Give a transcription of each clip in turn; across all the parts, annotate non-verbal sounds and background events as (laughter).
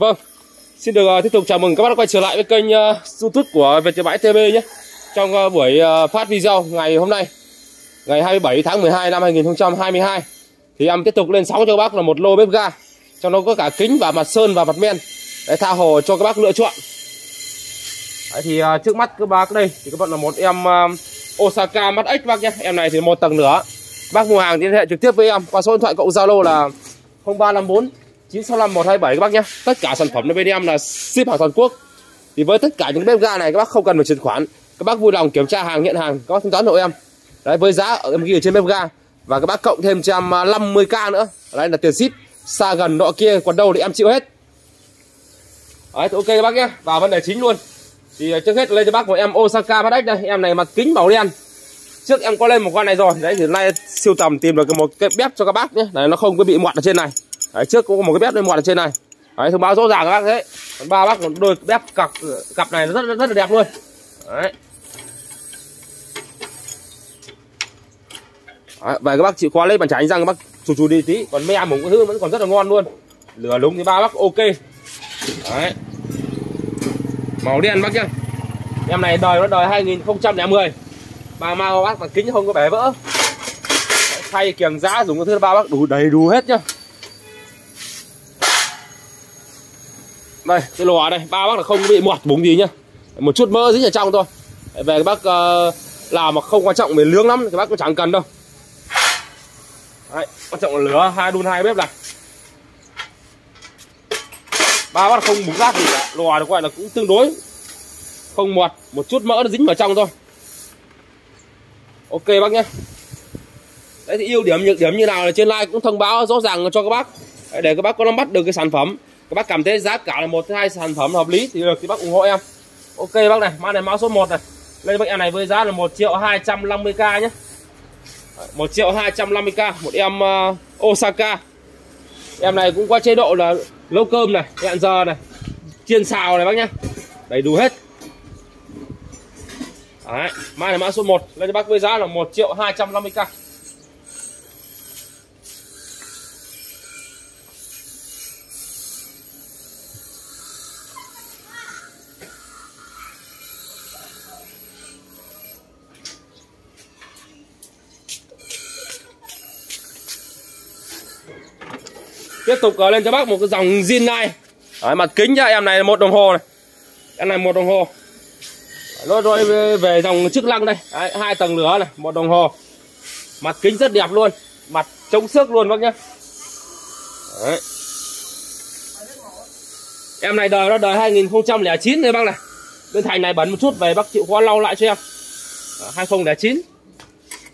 Vâng, xin được uh, tiếp tục chào mừng các bác đã quay trở lại với kênh uh, YouTube của Việt Trợ Bãi TV nhé. Trong uh, buổi uh, phát video ngày hôm nay, ngày 27 tháng 12 năm 2022 thì em tiếp tục lên sóng cho các bác là một lô bếp ga. Trong đó có cả kính và mặt sơn và mặt men để tha hồ cho các bác lựa chọn. Đấy, thì uh, trước mắt các bác đây thì các bạn là một em uh, Osaka mắt X bác nhé. Em này thì một tầng nữa. Bác mua hàng liên hệ trực tiếp với em qua số điện thoại cộng Zalo là 0354 965 127 các bác nhé. Tất cả sản phẩm bên em là ship hàng toàn quốc. Thì với tất cả những bếp ga này, các bác không cần phải chuyển khoản. Các bác vui lòng kiểm tra hàng, nhận hàng, Các bác thanh toán hộ em. Đấy, với giá em ghi ở trên bếp ga. Và các bác cộng thêm cho em à, 50k nữa. Đấy, là tiền ship. Xa gần nọ kia, còn đâu thì em chịu hết. Đấy ok các bác nhé. Vào vấn đề chính luôn. Thì à, trước hết lên cho bác một em Osaka Madex đây. Em này mặt kính màu đen. Trước em có lên một con này rồi. Đấy, thì nay siêu tầm tìm được một cái bếp cho các bác nhé. Đấy, nó không có bị mọt ở trên này. Đấy, trước cũng có một cái bếp lên mọt ở trên này. Đấy, thông báo rõ ràng các bác đấy còn ba bác còn đôi bếp cặp cặp này nó rất rất là đẹp luôn. Đấy. Đấy, vậy các bác chịu khó lấy bàn chải răng các bác chù chù đi tí. Còn me mủng cái thứ vẫn còn rất là ngon luôn. Lửa lúng thì ba bác ok. Đấy. Màu đen bác nhá. Em này đời nó đời 2010 ba mau bác bằng kính không có bẻ vỡ. Thay kiềng giá dùng cái thứ ba bác đủ đầy đủ hết nhá. Đây cái lò đây ba bác là không bị mọt búng gì nhá. Một chút mỡ dính ở trong thôi. Về cái bác uh, làm mà không quan trọng về lướng lắm thì bác cũng chẳng cần đâu. Đấy, quan trọng là lửa hai đun hai bếp này. Ba bác không búng rác gì cả lò được gọi là cũng tương đối. Không mọt một chút mỡ nó dính vào trong thôi. Ok bác nhé. Đấy thì ưu điểm nhược điểm như nào là trên like cũng thông báo rõ ràng cho các bác. Để các bác có nắm bắt được cái sản phẩm các bác cảm thấy giá cả là một hai sản phẩm hợp lý thì được thì bác ủng hộ em. Ok bác này mã này mã số 1 này. Lên bác em này với giá là 1 triệu 250k nhé. 1 triệu 250k một em uh, Osaka. Em này cũng có chế độ là nấu cơm này hẹn giờ này chiên xào này bác nhá đầy đủ hết. Đấy, mã này mã số 1 lên cho bác với giá là 1 triệu 250k tục ờ, lên cho bác một cái dòng zin này Đấy, mặt kính cho em này một đồng hồ này. Em này một đồng hồ. Rồi rồi về, về dòng chức năng đây. Đấy, hai tầng lửa này một đồng hồ. Mặt kính rất đẹp luôn. Mặt chống xước luôn bác nhá. Đấy. em này đời nó đời 2009 thôi bác này. Bên thành này bẩn một chút về bác chịu khó lau lại cho em. Ờ, 2009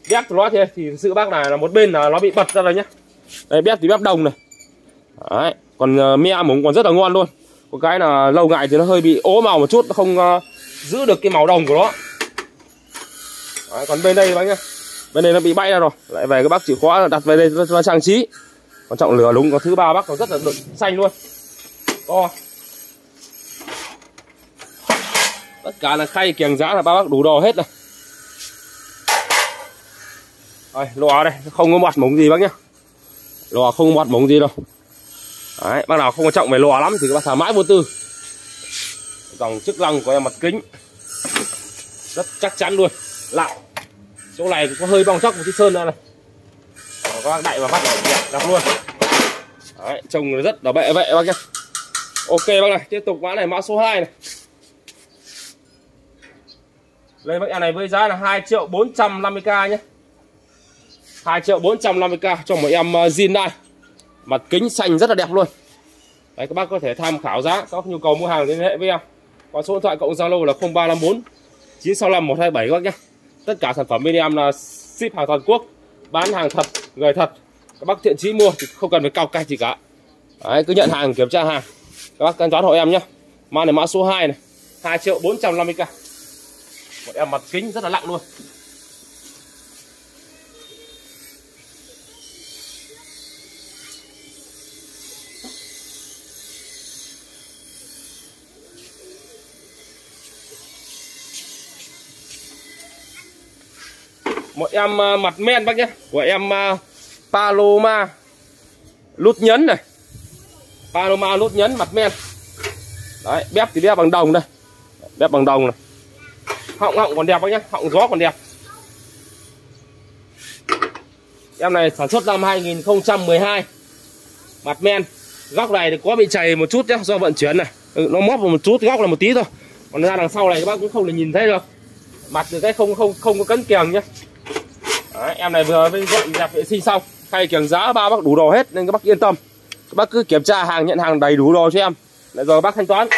lẻ của nó thì, thì sự bác này là một bên là nó bị bật ra rồi nhá. Đây bét thì bét đồng này. Đấy, còn uh, me mủng còn rất là ngon luôn. Có cái là lâu ngày thì nó hơi bị ố màu một chút nó không uh, giữ được cái màu đồng của nó. Đấy, còn bên đây bác nhá. Bên đây nó bị bay ra rồi. Lại về các bác chịu khó đặt về đây cho trang trí. Còn trọng lửa đúng, có thứ ba bác còn rất là đựng xanh luôn. To. Tất cả là khay kiềng giá là ba bác đủ đồ hết rồi. Rồi lò đây không có mặt mống gì bác nhá. Lò không có mặt mống gì đâu. Đấy, bác nào không quan trọng về lò lắm thì các bác thả mãi vô tư. Dòng chức năng của em mặt kính rất chắc chắn luôn. Lại chỗ này có hơi bong chóc một chút sơn ra này. Đó, các bác đậy vào bắt đẹp, đẹp luôn. Đấy, trông rất là bệ vệ bác nhá. Ok bác này tiếp tục mã này mã số 2 này. Lên bác em này với giá là 2 triệu 450k nhé 2 triệu 450k cho một em uh, zin này mặt kính xanh rất là đẹp luôn. Đấy, các bác có thể tham khảo giá có nhu cầu mua hàng liên hệ với em. Qua số điện thoại cộng zalo là 0354 965 127 các bác nhé. Tất cả sản phẩm bên em là ship hàng toàn quốc bán hàng thật người thật. Các bác thiện chí mua thì không cần phải cao cay gì cả. Đấy, cứ nhận hàng kiểm tra hàng. Các bác thanh toán hộ em nhé. Mã này mã số 2 này 2 triệu 450k một em mặt kính rất là nặng luôn. Một em uh, mặt men bác nhé. Của em uh, Paloma lút nhấn này. Paloma lút nhấn mặt men. Đấy bếp thì bếp bằng đồng đây. Bếp bằng đồng này. Họng họng còn đẹp bác nhé. Họng gió còn đẹp. Em này sản xuất năm 2012 mặt men. Góc này thì có bị chảy một chút nhé do vận chuyển này. Ừ, nó móp vào một chút góc là một tí thôi. Còn ra đằng sau này các bác cũng không thể nhìn thấy được. Mặt thì cái không không không có cấn kèm nhá Đấy, em này vừa mới dọn dẹp vệ sinh xong. Khay kiềng giá ba bác đủ đồ hết nên các bác yên tâm. Các bác cứ kiểm tra hàng nhận hàng đầy đủ đồ cho em. Lại rồi bác thanh toán.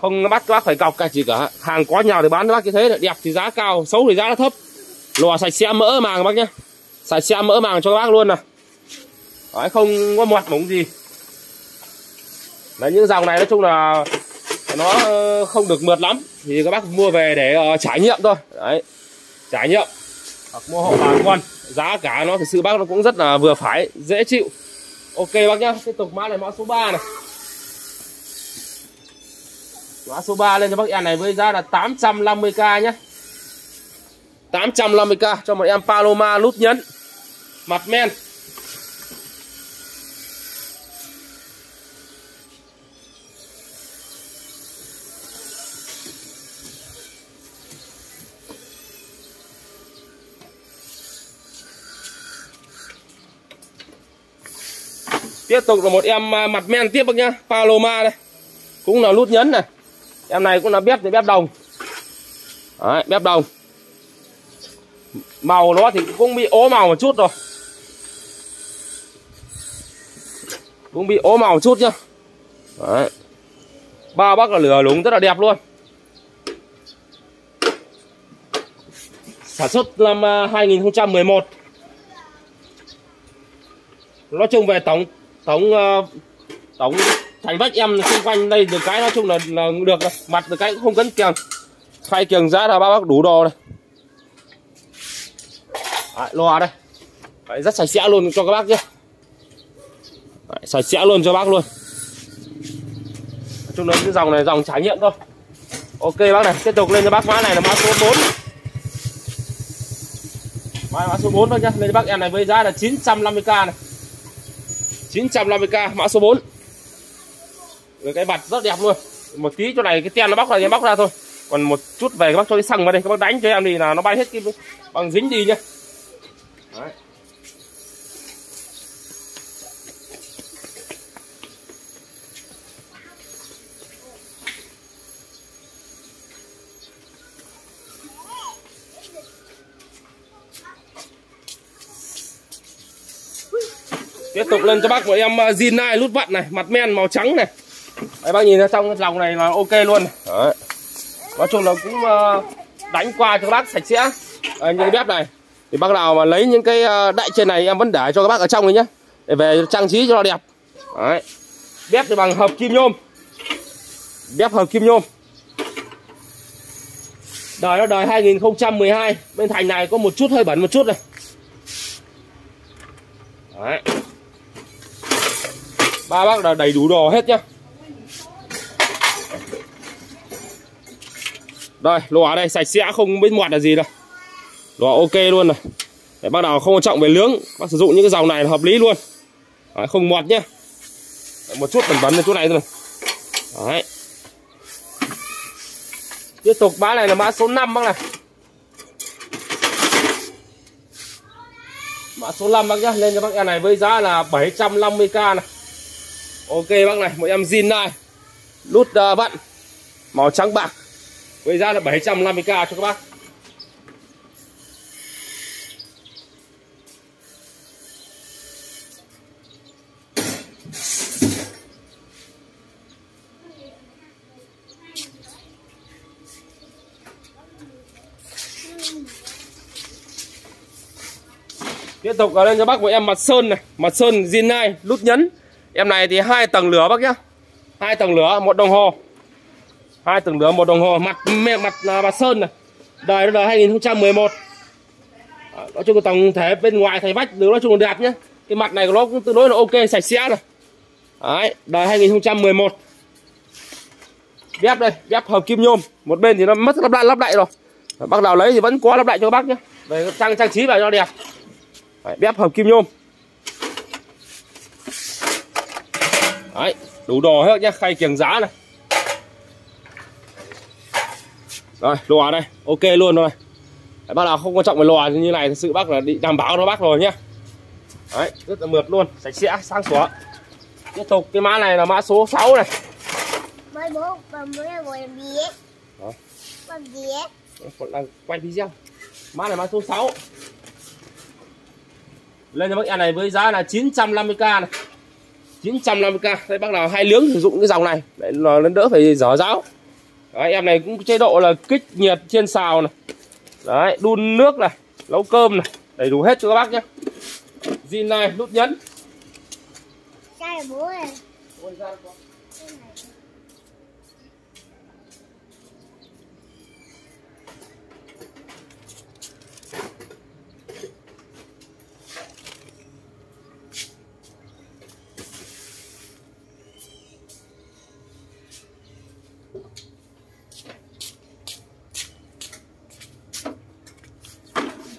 Không bắt các bác phải cọc cả gì cả hàng có nhà thì bán các bác như thế. Đẹp thì giá cao xấu thì giá nó thấp. Lò sạch sẽ mỡ màng các bác nhé. Sạch sẽ mỡ màng cho các bác luôn này Đấy, không có mọt mống gì. Đấy, những dòng này nói chung là nó ờ, không được mượt lắm. Thì các bác mua về để uh, trải nghiệm thôi. Đấy trải nghiệm hoặc mua hộ bà con. Giá cả nó thực sự bác nó cũng rất là vừa phải, dễ chịu. Ok bác nhá, tiếp tục mã này, mã số 3 này. Mã số 3 lên cho bác em này với giá là 850k nhé 850k cho một em Paloma nút nhấn mặt men. Tiếp tục là một em à, mặt men tiếp bác nhá. Paloma đây. Cũng là nút nhấn này. Em này cũng là bếp thì bếp đồng. Đấy, bếp đồng. Màu nó thì cũng bị ố màu một chút rồi. Cũng bị ố màu một chút nhá. Đấy. ba bác là lửa lúng rất là đẹp luôn. Sản xuất năm à, 2011 nói chung về tổng tổng ờ, tổng thành vách em xung quanh đây được cái nói chung là, là được mặt được cái cũng không cấn kiềng. Khay kiềng giá là ba bác đủ đồ đây. Đấy, loa đây. Đấy, rất sạch sẽ luôn cho các bác nhé. Đấy, sạch sẽ luôn cho bác luôn. Nói chung là cái dòng này dòng trải nghiệm thôi. Ok bác này tiếp tục lên cho bác mã này là mã số 4 mã, mã số 4 thôi nhá. Lên cho bác em này với giá là 950k này. 950k mã số 4 Rồi cái mặt rất đẹp luôn. Một tí chỗ này, cái ten nó bóc ra thì bóc ra thôi. Còn một chút về các bác cho cái xăng vào đây các bác đánh cho em thì là nó bay hết cái bằng dính đi nhá. Đấy. Tiếp tục lên cho bác của em uh, zin này lút vặn này mặt men màu trắng này. Đấy, bác nhìn ra trong dòng này là ok luôn. Đấy. nói chung là cũng uh, đánh qua cho các bác sạch sẽ. Đấy, những cái bếp này. Thì bác nào mà lấy những cái uh, đại trên này em vẫn để cho các bác ở trong này nhá. Để về trang trí cho nó đẹp. Đấy. bếp thì bằng hợp kim nhôm. Bếp hợp kim nhôm. Đời nó đời 2012 bên thành này có một chút hơi bẩn một chút này. Đấy ba bác là đầy đủ đồ hết nhá. Đây lò đây sạch sẽ không biết mọt là gì đâu. Lò ok luôn này để bác nào không quan trọng về lướng bác sử dụng những cái dòng này là hợp lý luôn. Đấy, không mọt nhá. Một chút bẩn bẩn lên chỗ này thôi. Đấy. tiếp tục mã này là mã số 5 bác này. Mã số 5 bác nhá lên cho bác em này với giá là 750k này ok bác này một em zin này nút uh, à, vặn. Màu trắng bạc. Với giá là 750k cho các bác. Tiếp tục ở lên cho bác một em mặt sơn này. Mặt sơn zin này nút nhấn em này thì hai tầng lửa bác nhá. Hai tầng lửa một đồng hồ. Hai tầng lửa một đồng hồ. Mặt mẹ mặt là mặt sơn này. Đời nó là 2011 à, nói chung là tổng thể bên ngoài thầy vách nói chung là đẹp nhá. Cái mặt này của nó cũng tương đối là ok sạch sẽ rồi, đấy đời 2011 ghép đây ghép hợp kim nhôm. Một bên thì nó mất lắp lại lắp lại rồi. Bác nào lấy thì vẫn có lắp lại cho bác nhé về trang trang trí vào cho đẹp. Đấy, bếp hợp kim nhôm. Đấy. đủ đồ hết nhá khay kiềng giá này rồi lò đây ok luôn rồi bác nào không quan trọng về lò như này thực sự bác là đi đảm bảo cho bác rồi nhá đấy rất là mượt luôn sạch sẽ sang sủa tiếp tục cái mã này là mã số 6 này Mới bố, bà mới ngồi làm gì ấy? Hả? Làm gì ấy? còn đang quay video mã này mã số 6 lên cho bác em này với giá là 950k này 950k đây bác nào hay lướng sử dụng cái dòng này. Để nó đỡ phải dở giáo đấy, em này cũng chế độ là kích nhiệt trên xào này. Đấy đun nước này nấu cơm này. Đầy đủ hết cho các bác nhé. Zin này nút nhấn. Sao rồi bố ơi?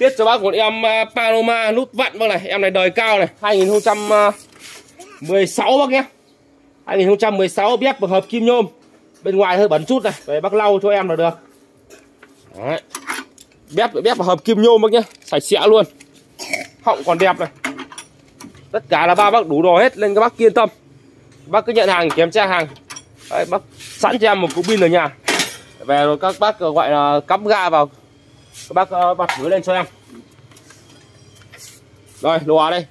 Tiết cho bác một em à, Paloma nút vặn bác này. Em này đời cao này. 2016 à, bác nhé. 2016 bếp và hợp kim nhôm. Bên ngoài hơi bẩn chút này. Để bác lau cho em là được. Đấy. Bếp bếp và hợp kim nhôm bác nhé. Sạch sẽ luôn. Họng còn đẹp này. Tất cả là ba bác đủ đồ hết Nên các bác yên tâm. Bác cứ nhận hàng kiểm tra hàng. Đấy, Bác sẵn cho em một cục pin ở nhà. Về rồi các bác gọi là cắm ga vào các bác uh, bật lưới lên cho em. Rồi lò đây.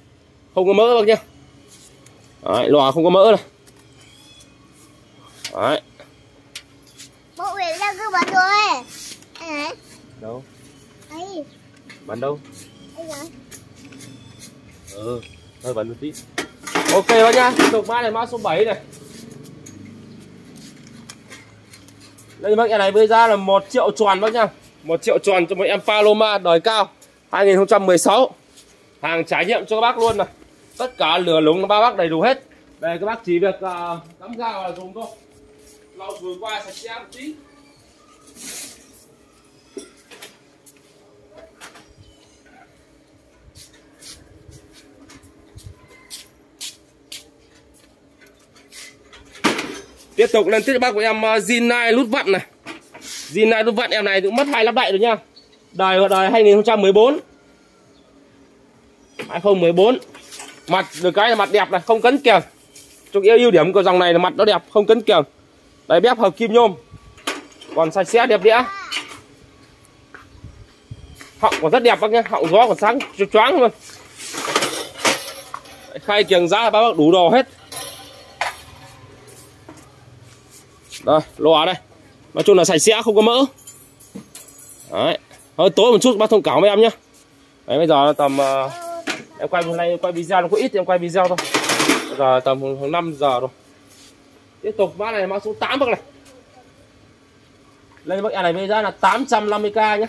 Không có mỡ bác nhé. Đấy, lò không có mỡ này. Đấy. Bố về ra cứ bật rồi. Đâu? Ấy, bắn đâu? Ấy rồi. ừ hơi bắn một tí. Ok bác nhá. Tiếp tục mã này mã số 7 này. Đây bác em này với giá là một triệu tròn bác nhá một triệu tròn cho một em Paloma đời cao. 2016 hàng trải nghiệm cho các bác luôn này. Tất cả lửa lúng ba bác đầy đủ hết. Đây các bác chỉ việc ờ, uh, dao là dùng thôi. Lau vừa qua sạch sẽ một tí. Tiếp tục lên tiếp bác của em uh, Zinai lút vặn này dùi này tôi vặn em này cũng mất hai lắp đậy rồi nha. Đời đời 2014 2014 mặt được cái là mặt đẹp này không cấn kiềng. trong yêu ưu điểm của dòng này là mặt nó đẹp không cấn kiềng. đây bếp hợp kim nhôm. Còn sạch sẽ đẹp đẽ. Họng còn rất đẹp bác nhá, họng gió còn sáng choáng luôn. Khai kiềng giá bác đủ đồ hết. Đây lò đây nói chung là sạch sẽ không có mỡ. Đấy. Hơi tối một chút bác thông cảm với em nhé đấy bây giờ tầm uh, em quay hôm nay quay video nó có ít em quay video thôi. Bây giờ tầm khoảng 5 giờ rồi. Tiếp tục mã này mã số 8 bác này. Lên bác em này bây giờ là 850k nhá.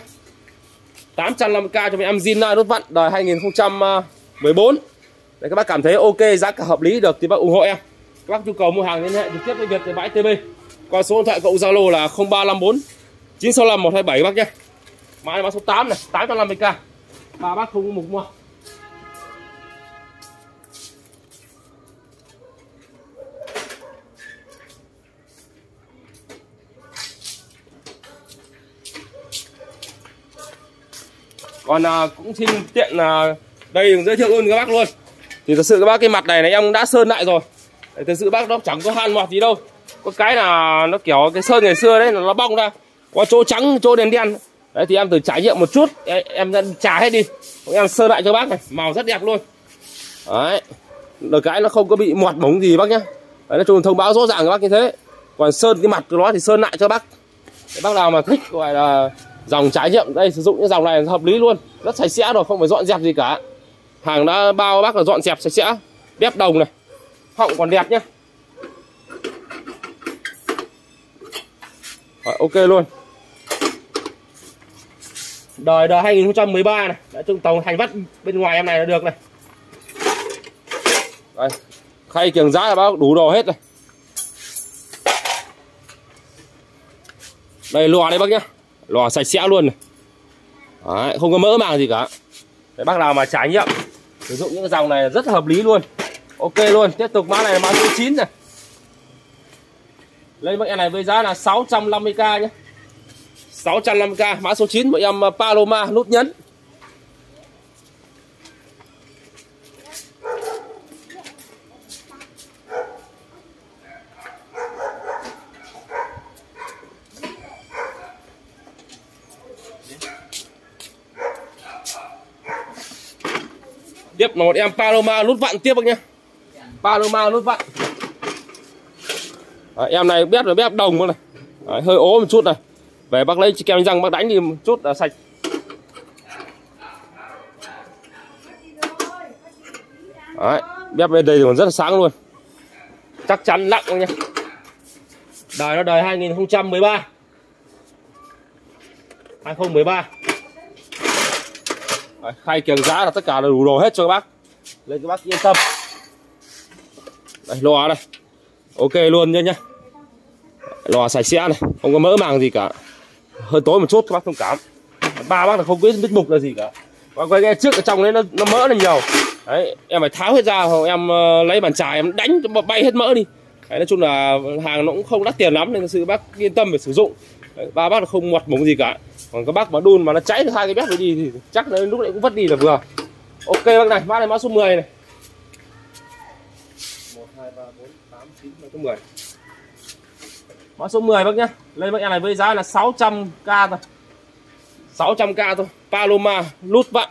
850k cho mấy em Zina đốt vặn đời 2014 Đấy các bác cảm thấy ok giá cả hợp lý được thì bác ủng hộ em. Các bác nhu cầu mua hàng liên hệ trực tiếp với Việt tại bãi TB qua số điện thoại cộng Zalo là 0354 965 127 bác nhé. Mã mã số 8 này 850k ba bác không mục mua. Còn à, cũng xin tiện là đây giới thiệu luôn các bác luôn. Thì thật sự các bác cái mặt này này em đã sơn lại rồi. Thật sự bác nó chẳng có han mọt gì đâu có cái là nó kiểu cái sơn ngày xưa đấy là nó bong ra. Có chỗ trắng chỗ đen đen. Đấy thì em từ trải nghiệm một chút. Em, em trả hết đi. Em sơn lại cho bác này. Màu rất đẹp luôn. Đấy. Được cái nó không có bị mọt bóng gì bác nhá. Đấy, nói chung thông báo rõ ràng các bác như thế. Còn sơn cái mặt của nó thì sơn lại cho bác. Để bác nào mà thích gọi là dòng trải nghiệm đây sử dụng những dòng này hợp lý luôn. Rất sạch sẽ rồi không phải dọn dẹp gì cả. Hàng đã bao bác là dọn dẹp sạch sẽ. Bếp đồng này. Họng còn đẹp nhá. Rồi, ok luôn. Đời đời 2013 này. Đã trung tàu thành vắt bên ngoài em này là được này. Đây khay kiềng giá là bác đủ đồ hết rồi. Đây lò đây bác nhá. Lò sạch sẽ luôn này. Đấy, không có mỡ màng gì cả. Đấy, bác nào mà trải nghiệm sử dụng những cái dòng này rất hợp lý luôn. Ok luôn tiếp tục mã này là mã số 9 này. Lấy bác em này với giá là 650k nhé. 650k mã số 9 bọn em ờ, Paloma nút nhấn. Tiếp là một em Paloma nút vặn tiếp bác nhá Paloma nút vặn. Đấy, em này bếp là bếp đồng luôn này. Đấy, hơi ố một chút này. Về bác lấy kem răng bác đánh đi một chút là sạch. Đấy, bếp bên đây còn rất là sáng luôn. Chắc chắn nặng luôn nha. Đời nó đời 2013 2013 Đấy, khay kiềng giá là tất cả là đủ đồ hết cho các bác. Lên các bác yên tâm. Đây lò đây ok luôn nha nhá. Lò sạch sẽ này không có mỡ màng gì cả. Hơi tối một chút các bác thông cảm. Ba bác là không biết biết mục là gì cả. Và quay cái trước ở trong đấy nó, nó mỡ là nhiều. Đấy em phải tháo hết ra hoặc em uh, lấy bàn chải em đánh bay hết mỡ đi. Đấy, nói chung là hàng nó cũng không đắt tiền lắm nên sự bác yên tâm về sử dụng. Đấy, ba bác là không ngoặt mống gì cả. Còn các bác mà đun mà nó cháy được hai cái bếp rồi đi thì chắc là lúc đấy cũng vất đi là vừa. Ok bác này mã này mã số 10 này 1 2 3 4 8 9 số 10 mã số 10 bác nhá. Lên bác em này với giá là 600k thôi. 600k thôi. Paloma, lút vặn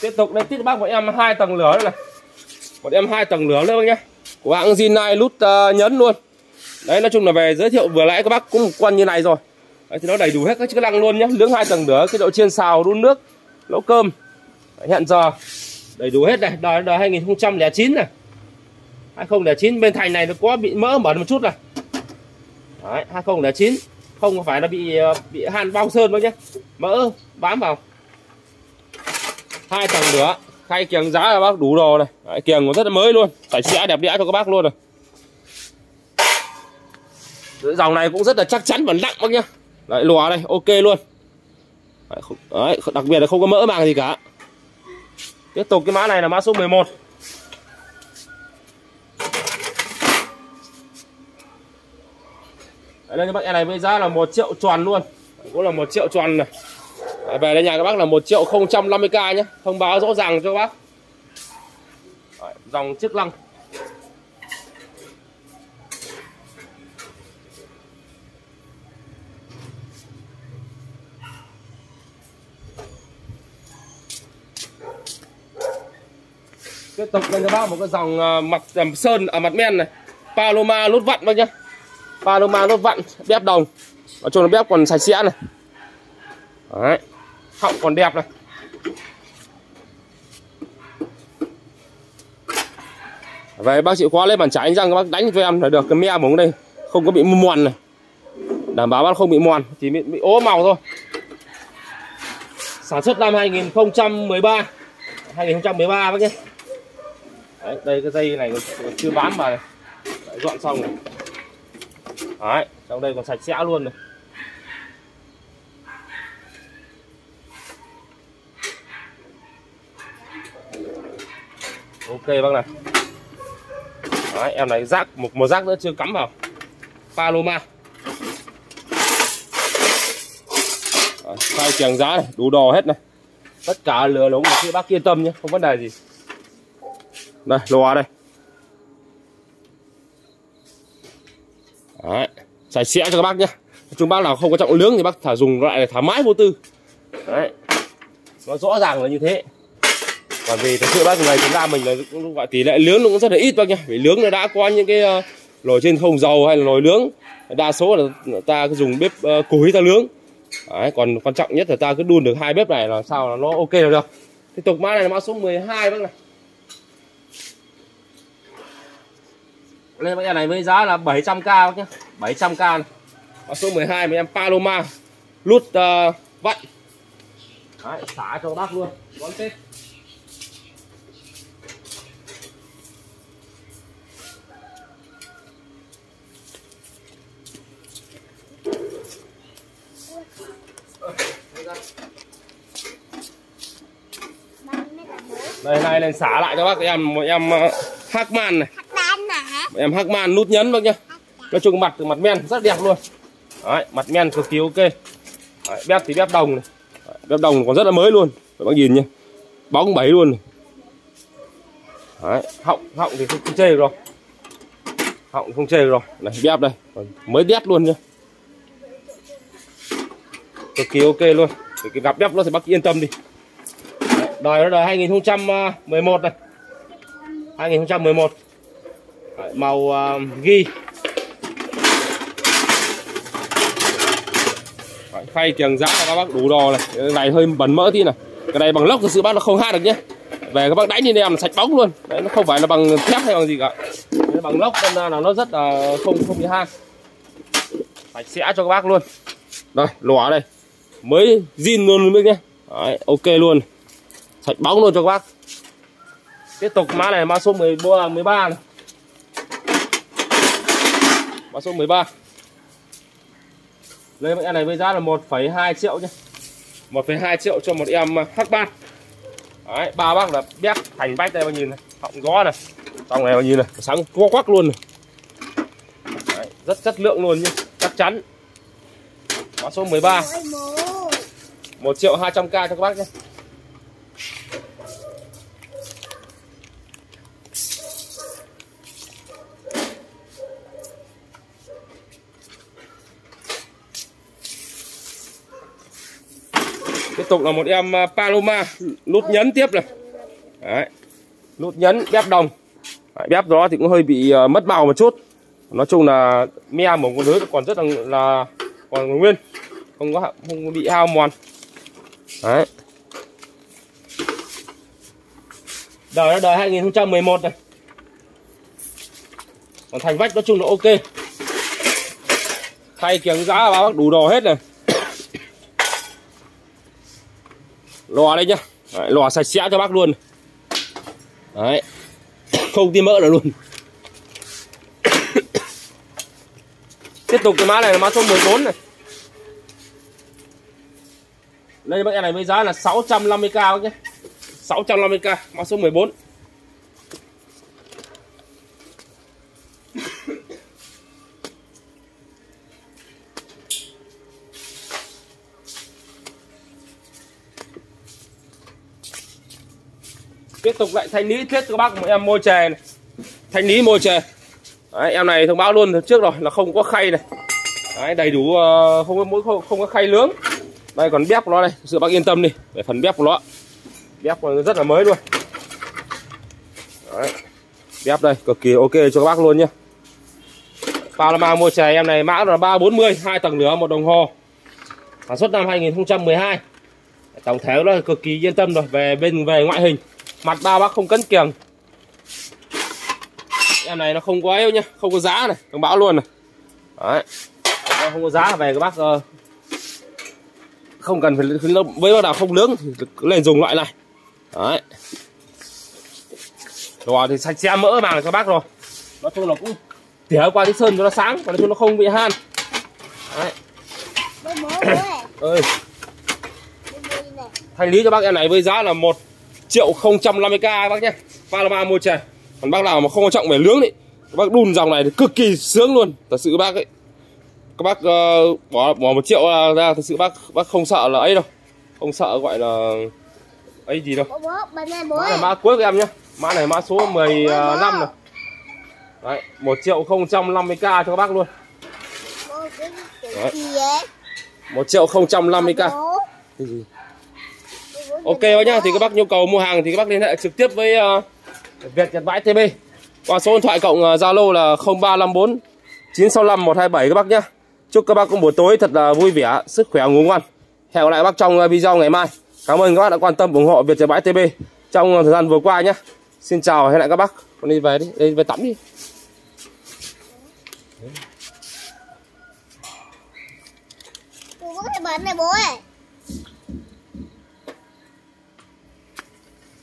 tiếp tục lên tiếp bác bọn em hai tầng lửa đây này. Bọn em hai tầng lửa nữa bác nhé của hãng Zinai nút uh, nhấn luôn. Đấy nói chung là về giới thiệu vừa nãy các bác cũng một quân như này rồi. Đấy, thì nó đầy đủ hết các chức năng luôn nhá nướng hai tầng nữa cái độ chiên xào đun nước nấu cơm. Đấy, hẹn giờ. Đầy đủ hết này. Đời đời 2009 này. 2009 bên thành này nó có bị mỡ mở một chút này. Đấy 2009 không phải là bị ờ, bị hàn bao sơn đâu nhé. Mỡ bám vào. Hai tầng nữa khay kiềng giá là bác đủ đồ này. Đấy, kiềng cũng rất là mới luôn. Sạch sẽ đẹp đẽ cho các bác luôn rồi dòng này cũng rất là chắc chắn và nặng bác nhá. Đấy, lùa đây ok luôn. Đấy, đặc biệt là không có mỡ màng gì cả. Tiếp tục cái mã này là mã số 11 Đấy, đây các bác em này với giá là một triệu tròn luôn. Cũng là một triệu tròn này về đây nhà các bác là 1 triệu 050k nhé thông báo rõ ràng cho các bác. Đấy, dòng chức lăng tiếp tục lên cho bác một cái dòng ờ, mặt ờ, sơn ở à, mặt men này. Paloma lốt vặn bác nhá. Paloma lốt vặn bếp đồng. Nói chung là bếp còn sạch sẽ này. Đấy họng còn đẹp này. Vậy bác chịu khóa lấy bàn chải anh răng các bác đánh cho em là được cái me bóng đây không có bị mòn này. Đảm bảo bác không bị mòn chỉ bị, bị ố màu thôi. Sản xuất năm 2013 2013 bác nhé. Đấy, đây cái dây này còn chưa bán mà Đấy, dọn xong này Đấy, trong đây còn sạch sẽ luôn này. Ok vâng bác này Đấy, em này rác một một rác nữa chưa cắm vào. Paloma. Khai trường giá này đủ đồ hết này. Tất cả lửa lống thì bác yên tâm nhé không vấn đề gì. Đây loa đây. Đấy, sạch sẽ cho các bác nhé. Chúng bác nào không có trọng lướng thì bác thả dùng loại này thả mãi vô tư. Đấy. nó rõ ràng là như thế còn vì thực sự bác này chúng ta mình là cũng gọi tỷ lệ lướng nó cũng rất là ít bác nhá. Vì lướng nó đã có những cái ờ, lồi trên không dầu hay là lồi lướng đa số là ta cứ dùng bếp ờ, uh, củi ta lướng Đấy, còn quan trọng nhất là ta cứ đun được hai bếp này là sao là nó ok là được. Tiếp tục mã này là mã số 12 bác này. Lên bác này với giá là 700k bác nhá. 700k này. mã số 12 mà em Paloma lút uh, ờ, vậy. Đấy, xả cho bác luôn. Đón tết đây này lên xả lại cho bác. Em một em uh, hắc man này. Một em hắc man nút nhấn bác nhá. Nói chung mặt từ mặt men rất đẹp luôn. Đấy, mặt men cực kỳ ok. Đấy, bếp thì bếp đồng này. Đấy, bếp đồng còn rất là mới luôn. Các bác nhìn nhá. Bóng bảy luôn này. Đấy, họng họng thì không, không chê được rồi. Họng không chê được rồi. Này bếp đây. Còn mới đét luôn nhá. Cực kỳ ok luôn. Thì cái gặp bếp nó thì bác yên tâm đi đời nó đời 2011 này. 2011 Đấy, màu uh, ghi. Đấy, khay giã giá các bác đủ đồ này. Cái này hơi bẩn mỡ tí này. Cái này bằng lốc thực sự bác nó không hát được nhé. Về các bác đánh như em là sạch bóng luôn. Đấy nó không phải là bằng thép hay bằng gì cả. Nó bằng lốc nên là nó rất là không không bị han sạch sẽ cho các bác luôn. Rồi lò đây. Mới zin luôn biết nhé. Đấy, ok luôn sạch bóng luôn cho các bác. Tiếp tục mã này mã số 13 13 này. Mã số 13 lên em này với giá là 1,2 triệu nhé. 1,2 triệu cho một em à, hắc ban. Đấy, ba bác là bét thành bách đây mà nhìn này. Họng gió này. Trong này mà nhìn này sáng quá quắc luôn này. Đấy, rất chất lượng luôn nhé chắc chắn. Mã số 13 1 triệu 200k cho các bác nhé. Tiếp tục là một em à, Paloma. Nút nhấn tiếp này. Đấy. nút nhấn bép đồng. Đấy, bép đó thì cũng hơi bị uh, mất màu một chút. Nói chung là me của con lưới còn rất là, là còn nguyên. Không có không có bị hao mòn. Đấy. Đời nó đời 2011 này. Còn thành vách nói chung là ok. Thay kiếng giá báo bác đủ đồ hết này. Lò đây nhá. Đấy, lò sạch sẽ cho bác luôn. Đấy. (coughs) Không tiêm mỡ nữa luôn. (coughs) Tiếp tục cái mã này là mã số 14 này. Đây bác em này với giá là 650k bác nhé. 650k mã số 14 tục lại thanh lý thiết cho các bác em môi chè này. Thanh lý môi chè. Đấy, em này thông báo luôn trước rồi là không có khay này. Đấy, đầy đủ ờ, không có mỗi không, không có khay lướng đây còn bếp của nó đây sự bác yên tâm đi về phần bếp của nó. Bếp của nó rất là mới luôn. Đấy. bếp đây cực kỳ ok cho các bác luôn nhé Paloma mua chè em này mã là 340 hai tầng lửa một đồng hồ. Sản xuất năm 2012 tổng thể nó cực kỳ yên tâm rồi về bên về ngoại hình mặt ba bác không cấn kiềng. Em này nó không có ấy nhá không có giá này thông báo luôn này. Đấy. Không có giá về các bác uh, không cần phải với bác nào không nướng thì cứ lên dùng loại này. Đấy. Rồi thì sạch sẽ mỡ màng cho các bác rồi. Nói chung là cũng tỉa qua cái sơn cho nó sáng còn nói chung nó không bị han. Đấy. Ơi. thanh lý cho bác em này với giá là 1 triệu 050k bác nhé. Paloma mua chè. Còn bác nào mà không quan trọng về nướng đấy các bác đun dòng này thì cực kỳ sướng luôn. Thật sự bác ấy các bác uh, bỏ bỏ một triệu ra thật sự bác bác không sợ là ấy đâu. Không sợ gọi là ấy gì đâu. Mã này mã cuối của em nhé. Mã này mã số 15 này đấy một triệu 050k cho các bác luôn. Đấy. cái gì vậy? một triệu 050k Bố. cái gì Ok bác nhá, thì các bác nhu cầu mua hàng thì các bác liên hệ trực tiếp với uh, Việt Nhật Bãi TB qua số điện thoại cộng uh, Zalo là 0354 965 127 các bác nhá. Chúc các bác có buổi tối thật là vui vẻ, sức khỏe ngủ ngon. Hẹn gặp lại các bác trong ờ, video ngày mai. Cảm ơn các bác đã quan tâm ủng hộ Việt Nhật Bãi TB trong thời gian vừa qua nhá. Xin chào hẹn lại các bác. Con đi về đi, đi về tắm đi. Bố có bẩn này bố ơi.